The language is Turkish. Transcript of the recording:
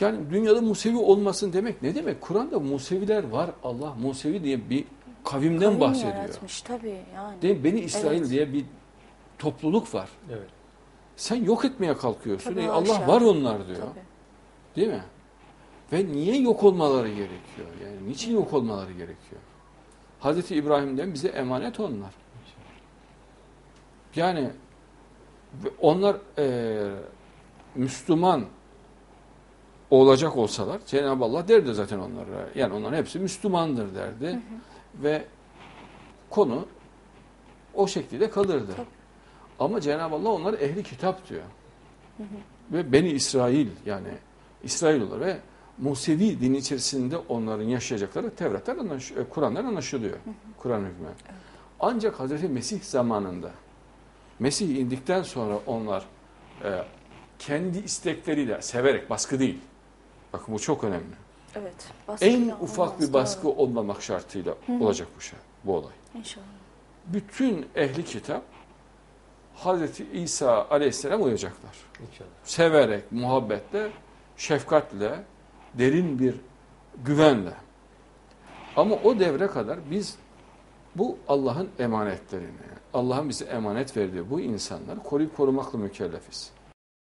Yani dünyada Musevi olmasın demek ne demek? Kur'an'da Museviler var. Allah Musevi diye bir kavimden Kavim bahsediyor. yaratmış tabii yani. Değil mi? Beni İsrail Evet. diye bir topluluk var. Evet. Sen yok etmeye kalkıyorsun. Tabii E. Allah var onlar diyor. Tabii. Değil mi? Ve niye yok olmaları gerekiyor? Yani niçin yok olmaları gerekiyor? Hazreti İbrahim'den bize emanet onlar. Yani onlar e, Müslüman olacak olsalar Cenab-ı Allah derdi zaten onlara. Yani onların hepsi Müslümandır derdi. Ve konu o şekilde kalırdı. Tabii. Ama Cenab-ı Allah onları ehli kitap diyor. Ve Beni İsrail yani İsrail olur ve Musevi din içerisinde onların yaşayacakları Tevrat'tan anlaş- e, Kur'an'dan anlaşılıyor. Kur'an hükmü. Ancak Hazreti Mesih zamanında Mesih indikten sonra onlar e, kendi istekleriyle severek baskı değil. Bakın bu çok önemli. Evet. En ufak olmaz, bir baskı doğru. olmamak şartıyla olacak bu şey, bu olay. İnşallah. Bütün ehli kitap Hazreti İsa aleyhisselam uyacaklar. İnşallah. Severek, muhabbetle, şefkatle, derin bir güvenle. Ama o devre kadar biz bu Allah'ın emanetlerini, Allah'ın bize emanet verdiği bu insanları koruyup korumakla mükellefiz.